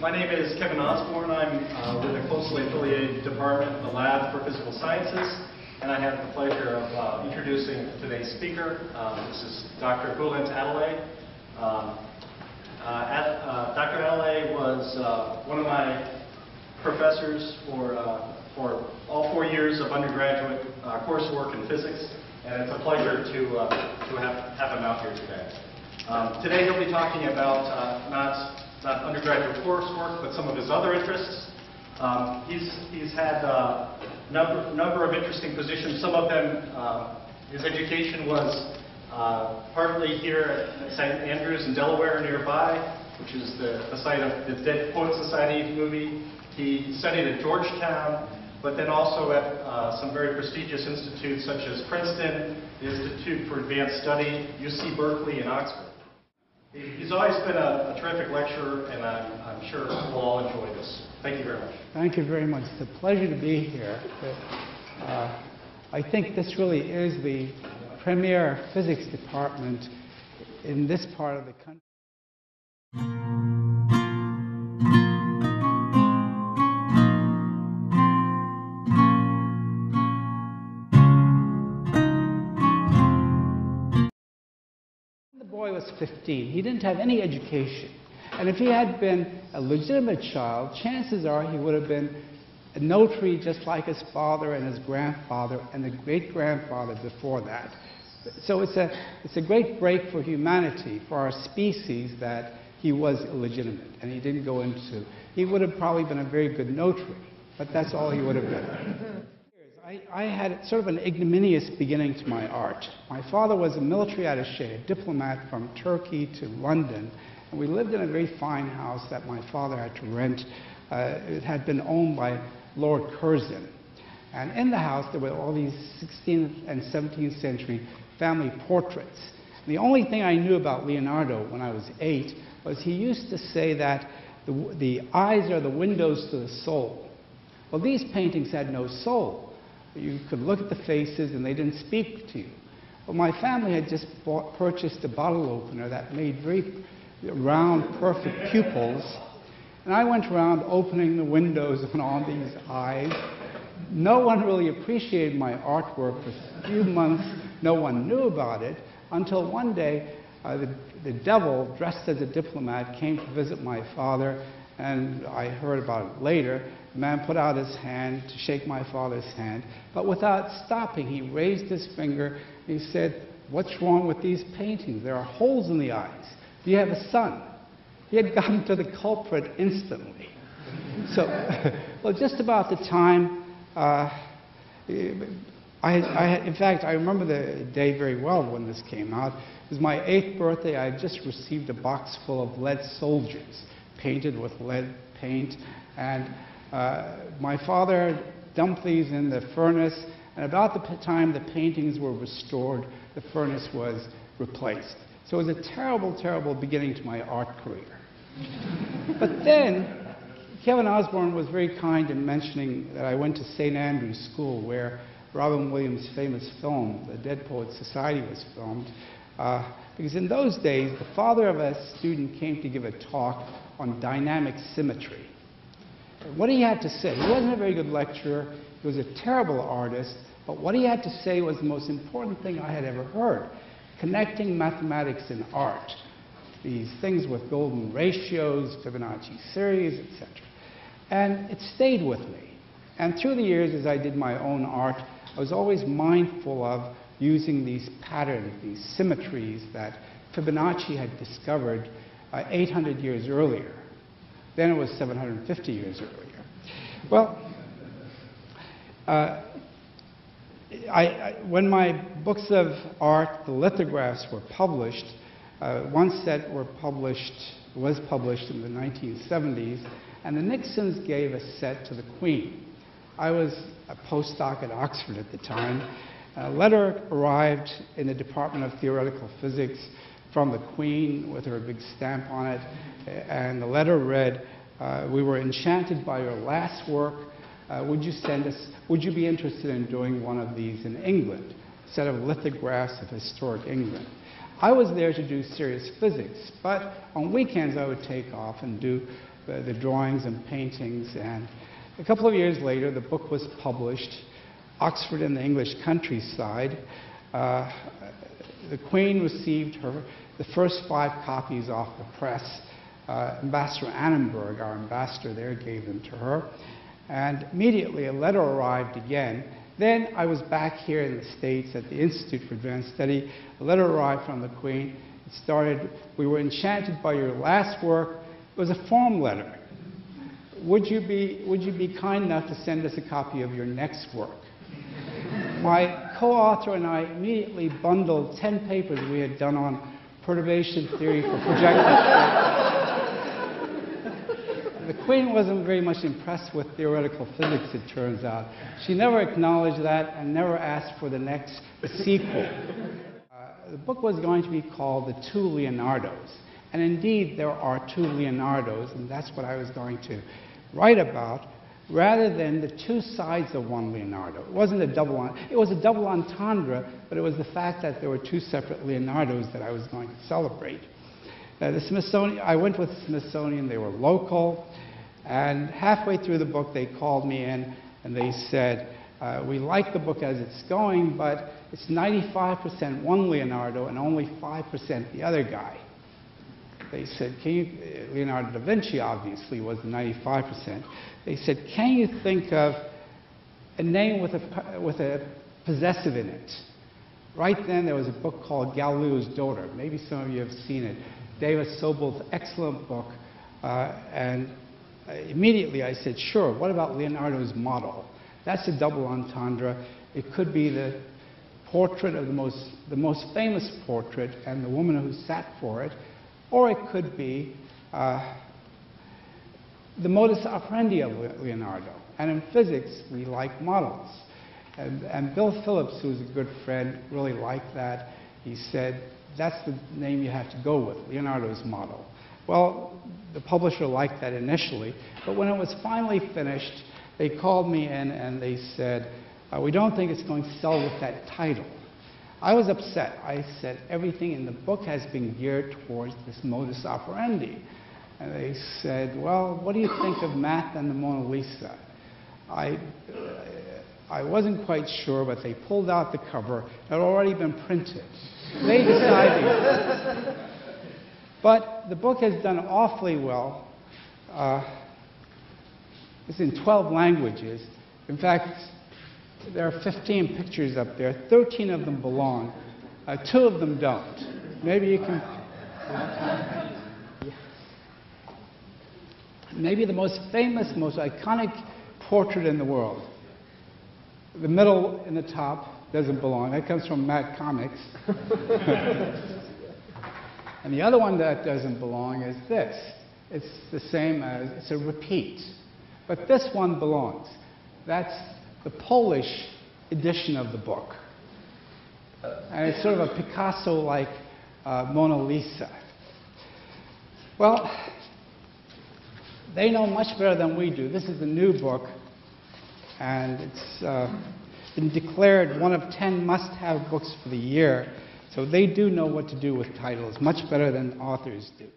My name is Kevin Osborn. I'm uh, with a closely affiliated department, the Lab for Physical Sciences, and I have the pleasure of uh, introducing today's speaker. Um, this is Dr. Bulent Atalay. Um, uh, uh, Dr. Atalay was uh, one of my professors for, uh, for all four years of undergraduate uh, coursework in physics, and it's a pleasure to, uh, to have, have him out here today. Um, today he'll be talking about uh, not, not undergraduate coursework, but some of his other interests. Um, he's, he's had a uh, number, number of interesting positions. Some of them, uh, his education was uh, partly here at St. Andrews in Delaware nearby, which is the, the site of the Dead Poet Society movie. He studied at Georgetown, but then also at uh, some very prestigious institutes such as Princeton, the Institute for Advanced Study, UC Berkeley, and Oxford. He's always been a, a terrific lecturer, and I'm, I'm, sure we'll all enjoy this. Thank you very much. Thank you very much. It's a pleasure to be here. Uh, I think this really is the premier physics department in this part of the country. Was 15. He didn't have any education. And if he had been a legitimate child, chances are he would have been a notary just like his father and his grandfather and the great grandfather before that. So it's a, it's a great break for humanity, for our species, that he was illegitimate and he didn't go into. He would have probably been a very good notary, but that's all he would have been. I, I, had sort of an ignominious beginning to my art. My father was a military attaché, a diplomat from Turkey to London, and we lived in a very fine house that my father had to rent. Uh, it had been owned by Lord Curzon. And in the house, there were all these 16th and 17th century family portraits. And the only thing I knew about Leonardo when I was eight was he used to say that the, the eyes are the windows to the soul. Well, these paintings had no soul. You could look at the faces and they didn't speak to you. Well, my family had just bought, purchased a bottle opener that made very round, perfect pupils. And I went around opening the windows on all these eyes. No one really appreciated my artwork for a few months. No one knew about it until one day uh, the, the devil, dressed as a diplomat, came to visit my father, and I heard about it later. The man put out his hand to shake my father's hand, but without stopping, he raised his finger and he said, What's wrong with these paintings? There are holes in the eyes. Do you have a son? He had gotten to the culprit instantly. So, well, just about the time, uh, I, I, in fact, I remember the day very well when this came out. It was my eighth birthday. I had just received a box full of lead soldiers painted with lead paint. And uh, my father dumped these in the furnace, and about the time the paintings were restored, the furnace was replaced. So it was a terrible, terrible beginning to my art career. but then, Kevin Osborn was very kind in mentioning that I went to St. Andrews School, where Robin Williams' famous film, The Dead Poets Society, was filmed. Uh, because in those days, the father of a student came to give a talk on dynamic symmetry. What he had to say, he wasn't a very good lecturer, he was a terrible artist, but what he had to say was the most important thing I had ever heard connecting mathematics and art. These things with golden ratios, Fibonacci series, etc. And it stayed with me. And through the years, as I did my own art, I was always mindful of using these patterns, these symmetries that Fibonacci had discovered uh, 800 years earlier. Then it was 750 years earlier. Well, uh, I, I, when my books of art, the lithographs, were published, uh, one set were published, was published in the 1970s, and the Nixons gave a set to the Queen. I was a postdoc at Oxford at the time. A letter arrived in the Department of Theoretical Physics from the Queen with her big stamp on it. And the letter read, uh, We were enchanted by your last work. Uh, would you send us, would you be interested in doing one of these in England? A set of lithographs of historic England. I was there to do serious physics, but on weekends I would take off and do the, the drawings and paintings. And a couple of years later, the book was published, Oxford and the English Countryside. Uh, the Queen received her, the first five copies off the press. Uh, ambassador Annenberg, our ambassador there, gave them to her. And immediately a letter arrived again. Then I was back here in the States at the Institute for Advanced Study. A letter arrived from the Queen. It started, we were enchanted by your last work. It was a form letter. Would you be, would you be kind enough to send us a copy of your next work? My co-author and I immediately bundled 10 papers we had done on perturbation theory for projectile the Queen wasn't very much impressed with theoretical physics, it turns out. She never acknowledged that and never asked for the next sequel. Uh, the book was going to be called The Two Leonardos. And indeed, there are two Leonardos, and that's what I was going to write about, rather than the two sides of one Leonardo. It wasn't a double, it was a double entendre, but it was the fact that there were two separate Leonardos that I was going to celebrate. Uh, the Smithsonian, I went with the Smithsonian, they were local, and halfway through the book they called me in and they said, uh, we like the book as it's going, but it's 95% one Leonardo and only 5% the other guy. They said, can you, Leonardo da Vinci obviously was the 95%. They said, can you think of a name with a, with a possessive in it? Right then there was a book called Galileo's Daughter. Maybe some of you have seen it. David Sobel's excellent book. Uh, and immediately I said, sure, what about Leonardo's model? That's a double entendre. It could be the portrait of the most, the most famous portrait and the woman who sat for it, or it could be uh, the modus operandi of Leonardo. And in physics, we like models. And, and Bill Phillips, who's a good friend, really liked that. He said, that's the name you have to go with, Leonardo's model. Well, the publisher liked that initially, but when it was finally finished, they called me in and they said, uh, we don't think it's going to sell with that title. I was upset. I said, everything in the book has been geared towards this modus operandi. And they said, well, what do you think of Math and the Mona Lisa? I, I wasn't quite sure, but they pulled out the cover. It had already been printed. They decided. but the book has done awfully well. Uh, it's in 12 languages. In fact, there are 15 pictures up there. 13 of them belong. Uh, two of them don't. Maybe you can. Maybe the most famous, most iconic portrait in the world. The middle in the top doesn't belong. That comes from Mad Comics. and the other one that doesn't belong is this. It's the same as, it's a repeat. But this one belongs. That's the Polish edition of the book. And it's sort of a Picasso-like uh, Mona Lisa. Well, they know much better than we do. This is the new book, and it's uh, been declared one of 10 must-have books for the year. So they do know what to do with titles much better than authors do.